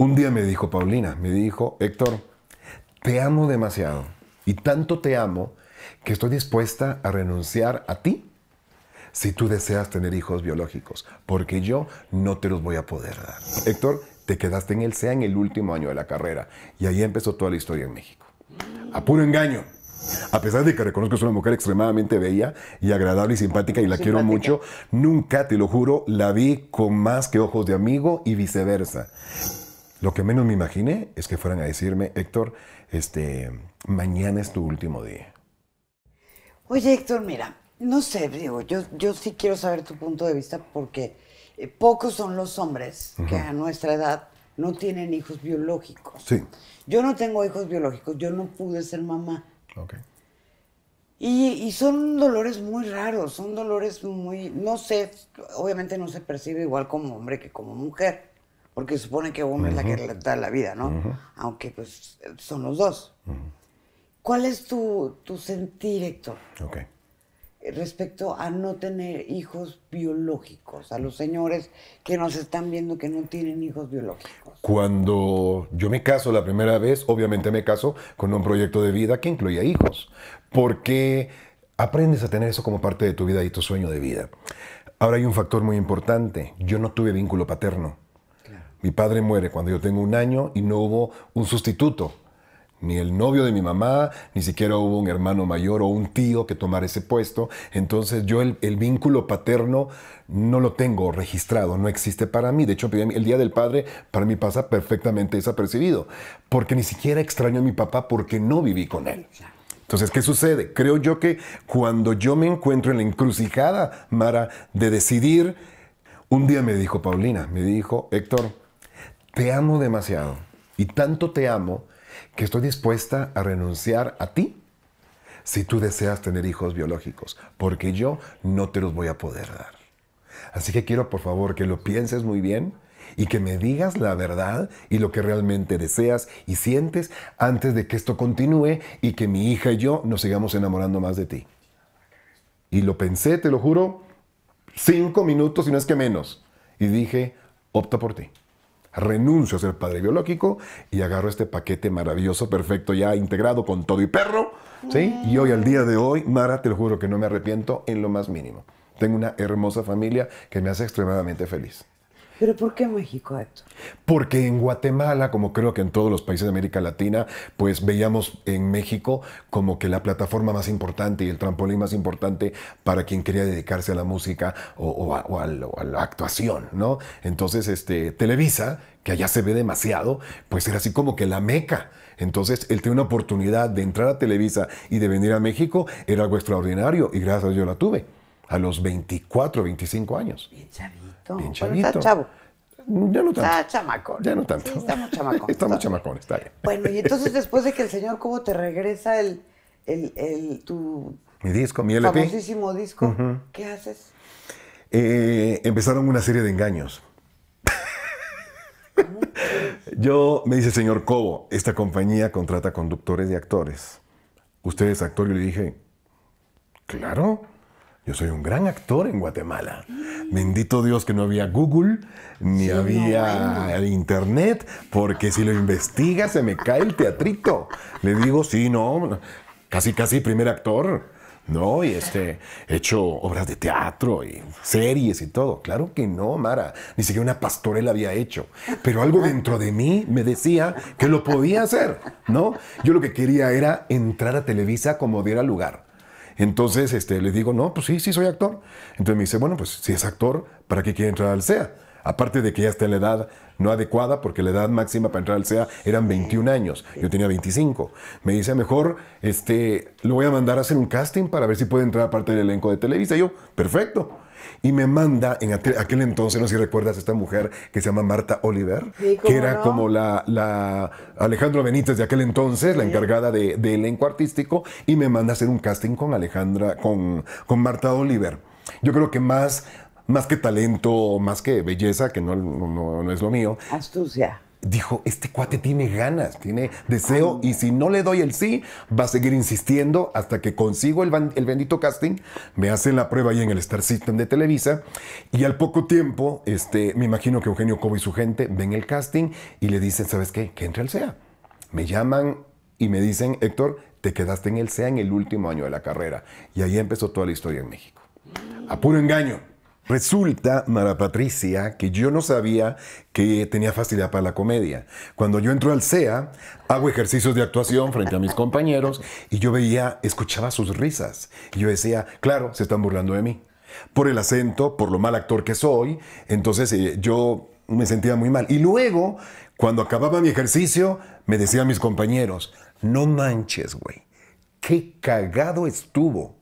Un día me dijo Paulina, me dijo, Héctor, te amo demasiado y tanto te amo que estoy dispuesta a renunciar a ti si tú deseas tener hijos biológicos, porque yo no te los voy a poder dar. Héctor, te quedaste en el SEA en el último año de la carrera y ahí empezó toda la historia en México. A puro engaño. A pesar de que reconozco que es una mujer extremadamente bella y agradable y simpática y la quiero mucho, nunca, te lo juro, la vi con más que ojos de amigo y viceversa. Lo que menos me imaginé es que fueran a decirme, Héctor, este, mañana es tu último día. Oye, Héctor, mira, no sé, digo, yo, yo sí quiero saber tu punto de vista porque eh, pocos son los hombres que a nuestra edad no tienen hijos biológicos. Sí. Yo no tengo hijos biológicos, yo no pude ser mamá. Ok. Y, y son dolores muy raros, son dolores muy, no sé, obviamente no se percibe igual como hombre que como mujer, porque se supone que uno es la que le da la vida, ¿no? Aunque pues son los dos. ¿Cuál es tu, tu sentir, Héctor? Ok. respecto a no tener hijos biológicos, a los señores que nos están viendo que no tienen hijos biológicos. Cuando yo me caso la primera vez, obviamente me caso con un proyecto de vida que incluía hijos, porque aprendes a tener eso como parte de tu vida y tu sueño de vida. Ahora hay un factor muy importante, yo no tuve vínculo paterno. Mi padre muere cuando yo tengo un año y no hubo un sustituto. Ni el novio de mi mamá, ni siquiera hubo un hermano mayor o un tío que tomara ese puesto. Entonces yo el, el vínculo paterno no lo tengo registrado, no existe para mí. De hecho, el Día del Padre para mí pasa perfectamente desapercibido, porque ni siquiera extraño a mi papá porque no viví con él. Entonces, ¿qué sucede? Creo yo que cuando yo me encuentro en la encrucijada, Mara, de decidir, un día me dijo Paulina, me dijo, Héctor, te amo demasiado y tanto te amo que estoy dispuesta a renunciar a ti si tú deseas tener hijos biológicos, porque yo no te los voy a poder dar. Así que quiero por favor que lo pienses muy bien y que me digas la verdad y lo que realmente deseas y sientes antes de que esto continúe y que mi hija y yo nos sigamos enamorando más de ti. Y lo pensé, te lo juro, cinco minutos y no es que menos. Y dije, opta por ti renuncio a ser padre biológico y agarro este paquete maravilloso, perfecto, ya integrado con todo y perro, ¿sí? Y hoy, al día de hoy, Mara, te lo juro que no me arrepiento en lo más mínimo. Tengo una hermosa familia que me hace extremadamente feliz. ¿Pero por qué México, Héctor? Porque en Guatemala, como creo que en todos los países de América Latina, pues veíamos en México como que la plataforma más importante y el trampolín más importante para quien quería dedicarse a la música o, a, la actuación, ¿no? Entonces, este, Televisa, que allá se ve demasiado, pues era así como que la meca. Entonces, él tiene una oportunidad de entrar a Televisa y de venir a México, era algo extraordinario y gracias a Dios la tuve a los 24, 25 años. Bien chavito. Bien chavito. está chavo. Ya no tanto. Está chamacón. Ya no tanto. Sí, estamos chamacón. Estamos chamacones, está bien. Bueno, y entonces después de que el señor Cobo te regresa el, el, el tu Mi disco, mi LP. famosísimo disco, ¿qué haces? Eh, empezaron una serie de engaños. Yo, me dice señor Cobo, esta compañía contrata conductores y actores. ¿Usted es actor? Yo le dije, claro, yo soy un gran actor en Guatemala. Bendito Dios que no había Google, ni Sí, no, había internet, porque si lo investiga se me cae el teatrito. Le digo, sí, no, casi, casi primer actor. No, y este, he hecho obras de teatro y series y todo. Claro que no, Mara. Ni siquiera una pastorela había hecho. Pero algo dentro de mí me decía que lo podía hacer, ¿no? Yo lo que quería era entrar a Televisa como diera lugar. Entonces este, le digo, no, pues sí, sí soy actor. Entonces me dice, bueno, pues si es actor, ¿para qué quiere entrar al SEA? Aparte de que ya está en la edad no adecuada, porque la edad máxima para entrar al SEA eran 21 años, yo tenía 25. Me dice, mejor este, lo voy a mandar a hacer un casting para ver si puede entrar a parte del elenco de Televisa. Y yo, perfecto. Y me manda, en aquel, aquel entonces, no sé si recuerdas, esta mujer que se llama Marta Oliver, Sí, que era no. como la, la Alejandro Benítez de aquel entonces, la encargada de, de elenco artístico, y me manda a hacer un casting con Alejandra, con, con Marta Oliver. Yo creo que más, más que talento, más que belleza, que no, no, no es lo mío, Astucia. Dijo, este cuate tiene ganas, tiene deseo, y si no le doy el sí, va a seguir insistiendo hasta que consigo el, el bendito casting, me hacen la prueba ahí en el Star System de Televisa, y al poco tiempo, este, me imagino que Eugenio Cobo y su gente ven el casting y le dicen, ¿sabes qué? Que entre al SEA. Me llaman y me dicen, Héctor, te quedaste en el SEA en el último año de la carrera. Y ahí empezó toda la historia en México. A puro engaño. Resulta, Mara Patricia, que yo no sabía que tenía facilidad para la comedia. Cuando yo entro al CEA, hago ejercicios de actuación frente a mis compañeros y yo veía, escuchaba sus risas. Y yo decía, claro, se están burlando de mí. Por el acento, por lo mal actor que soy. Entonces eh, yo me sentía muy mal. Y luego, cuando acababa mi ejercicio, me decían mis compañeros, no manches, güey, qué cagado estuvo.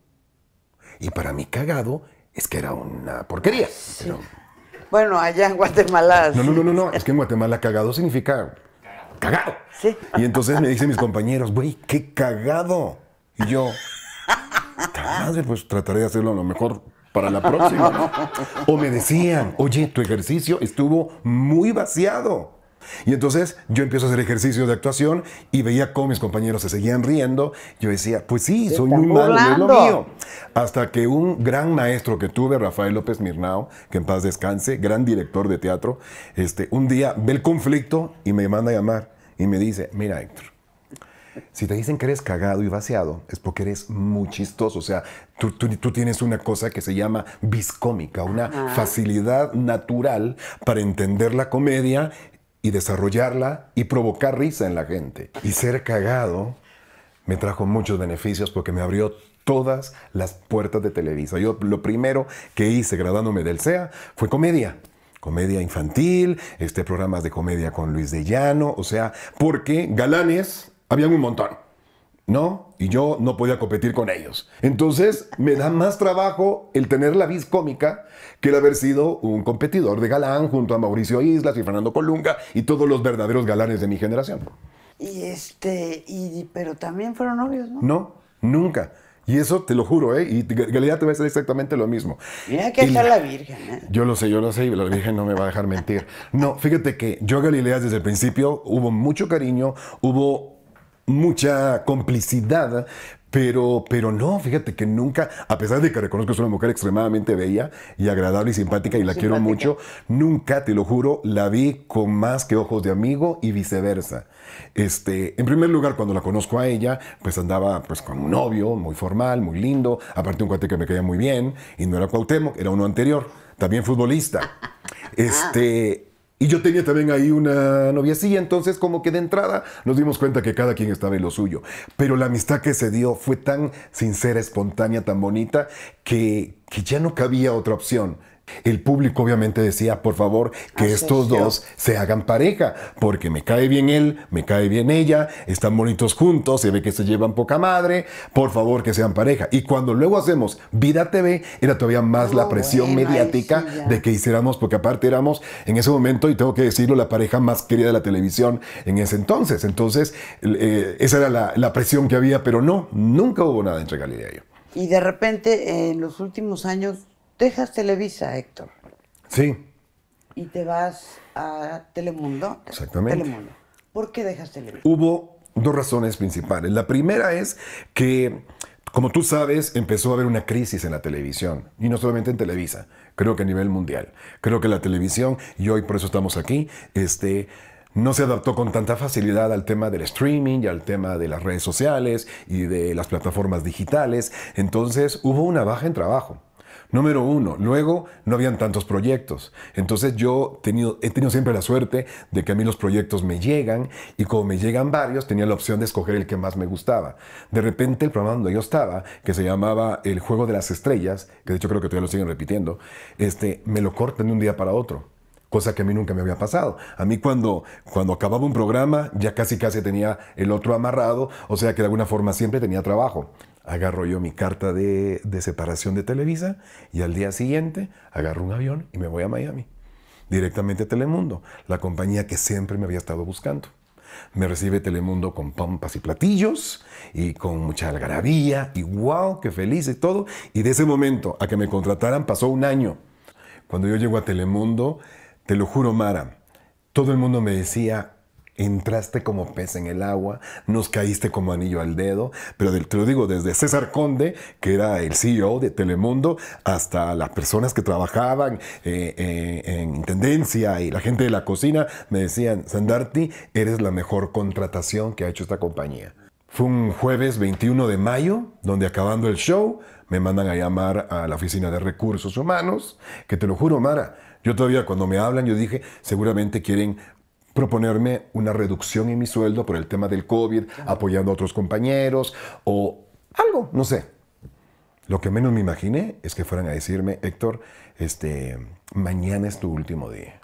Y para mí cagado es que era una porquería. Pero- Bueno, allá en Guatemala. no, no, no, no, no, es que en Guatemala cagado significa cagado. Sí. Y entonces me dicen mis compañeros, güey, qué cagado. Y yo, "Ta madre, pues trataré de hacerlo a lo mejor para la próxima. O me decían, oye, tu ejercicio estuvo muy vaciado. Y entonces yo empiezo a hacer ejercicios de actuación y veía cómo mis compañeros se seguían riendo. Yo decía, pues sí, soy muy malo, no es lo mío. Hasta que un gran maestro que tuve, Rafael López Mirnao, que en paz descanse, gran director de teatro, este, un día ve el conflicto y me manda a llamar y me dice, mira Héctor, si te dicen que eres cagado y vaciado, es porque eres muy chistoso. O sea, tú, tú- tú tienes una cosa que se llama viscómica, una facilidad natural para entender la comedia y desarrollarla y provocar risa en la gente. Y ser cagado me trajo muchos beneficios porque me abrió todas las puertas de Televisa. Yo lo primero que hice graduándome del CEA fue comedia. Comedia infantil, este, programas de comedia con Luis de Llano, o sea, porque galanes habían un montón, ¿no? Y yo no podía competir con ellos. Entonces, me da más trabajo el tener la vis cómica que el haber sido un competidor de galán junto a Mauricio Islas y Fernando Colunga y todos los verdaderos galanes de mi generación. Y este, y, pero también fueron novios, ¿no? No, nunca. Y eso te lo juro, ¿eh? Y Galilea te va a hacer exactamente lo mismo. Mira que está la- la Virgen, ¿eh? Yo lo sé, yo lo sé, y la Virgen no me va a dejar mentir. No, fíjate que yo a Galilea desde el principio hubo mucho cariño, hubo mucha complicidad, pero, pero no, fíjate que nunca, a pesar de que reconozco que es una mujer extremadamente bella y agradable y simpática y la quiero mucho, nunca, te lo juro, la vi con más que ojos de amigo y viceversa. Este, en primer lugar, cuando la conozco a ella, pues andaba pues con un novio muy formal, muy lindo, aparte un cuate que me caía muy bien, y no era Cuauhtémoc, era uno anterior, también futbolista. Este, y yo tenía también ahí una noviecilla, entonces como que de entrada nos dimos cuenta que cada quien estaba en lo suyo. Pero la amistad que se dio fue tan sincera, espontánea, tan bonita, que, que ya no cabía otra opción. El público obviamente decía, por favor, que estos dos se hagan pareja, porque me cae bien él, me cae bien ella, están bonitos juntos, se ve que se llevan poca madre, por favor que sean pareja. Y cuando luego hacemos Vida TV, era todavía más la presión bueno, ahí mediática sí de que hiciéramos, porque aparte éramos en ese momento, y tengo que decirlo, la pareja más querida de la televisión en ese entonces. Entonces, eh, esa era la, la presión que había, pero no, nunca hubo nada entre Galilea y yo. Y de repente, en los últimos años, dejas Televisa, Héctor, Sí, y te vas a Telemundo. Exactamente. Telemundo. ¿Por qué dejas Televisa? Hubo dos razones principales. La primera es que, como tú sabes, empezó a haber una crisis en la televisión, y no solamente en Televisa, creo que a nivel mundial. Creo que la televisión, y hoy por eso estamos aquí, este, no se adaptó con tanta facilidad al tema del streaming y al tema de las redes sociales y de las plataformas digitales. Entonces hubo una baja en trabajo. Número uno, luego no habían tantos proyectos. Entonces yo tenido, he tenido siempre la suerte de que a mí los proyectos me llegan y como me llegan varios, tenía la opción de escoger el que más me gustaba. De repente el programa donde yo estaba, que se llamaba El Juego de las Estrellas, que de hecho creo que todavía lo siguen repitiendo, este, me lo cortan de un día para otro. Cosa que a mí nunca me había pasado. A mí cuando, cuando acababa un programa ya casi casi tenía el otro amarrado, o sea que de alguna forma siempre tenía trabajo. Agarro yo mi carta de, de separación de Televisa y al día siguiente agarro un avión y me voy a Miami. Directamente a Telemundo, la compañía que siempre me había estado buscando. Me recibe Telemundo con pompas y platillos y con mucha algarabía y wow, qué feliz y todo. Y de ese momento a que me contrataran pasó un año. Cuando yo llego a Telemundo, te lo juro, Mara, todo el mundo me decía, entraste como pez en el agua, nos caíste como anillo al dedo, pero te lo digo desde César Conde, que era el CEO de Telemundo, hasta las personas que trabajaban eh, eh, en Intendencia y la gente de la cocina, me decían, Sandarti, eres la mejor contratación que ha hecho esta compañía. Fue un jueves 21 de mayo, donde acabando el show, me mandan a llamar a la oficina de recursos humanos, que te lo juro, Mara, yo todavía cuando me hablan, yo dije, seguramente quieren proponerme una reducción en mi sueldo por el tema del COVID, apoyando a otros compañeros o algo, no sé. Lo que menos me imaginé es que fueran a decirme, Héctor, este, mañana es tu último día.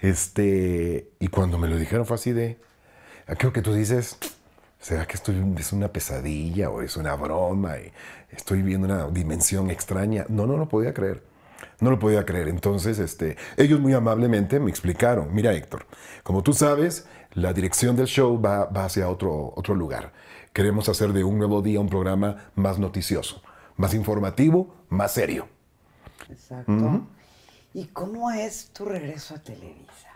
Este, y cuando me lo dijeron fue así de, creo que tú dices, ¿será que estoy, es una pesadilla o es una broma y estoy viendo una dimensión extraña? No, no lo podía creer. No lo podía creer. Entonces, este, ellos muy amablemente me explicaron, mira Héctor, como tú sabes, la dirección del show va, hacia otro, otro lugar. Queremos hacer de un nuevo día un programa más noticioso, más informativo, más serio. Exacto. ¿Y cómo es tu regreso a Televisa?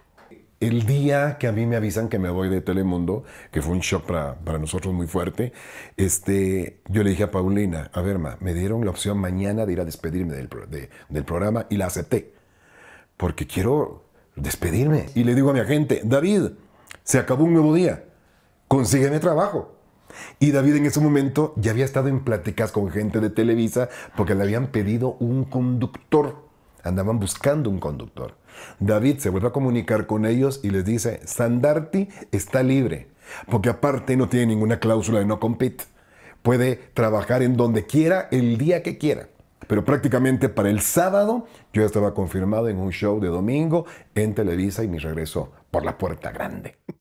El día que a mí me avisan que me voy de Telemundo, que fue un shock para, nosotros muy fuerte, este, yo le dije a Paulina, a ver, ma, me dieron la opción mañana de ir a despedirme del, del programa y la acepté, porque quiero despedirme. Y le digo a mi agente, David, se acabó un nuevo día, consígueme trabajo. Y David en ese momento ya había estado en pláticas con gente de Televisa porque le habían pedido un conductor. Andaban buscando un conductor. David se vuelve a comunicar con ellos y les dice, Sandarti está libre, porque aparte no tiene ninguna cláusula de no compete. Puede trabajar en donde quiera, el día que quiera. Pero prácticamente para el sábado yo ya estaba confirmado en un show de domingo en Televisa y mi regreso por la puerta grande.